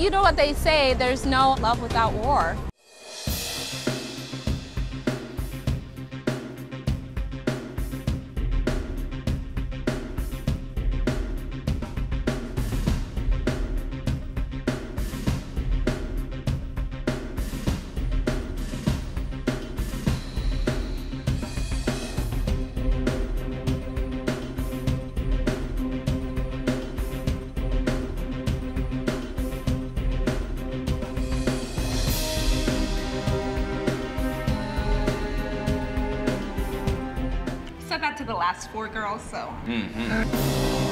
You know what they say, there's no love without war. Said that to the last four girls, so. Mm-hmm.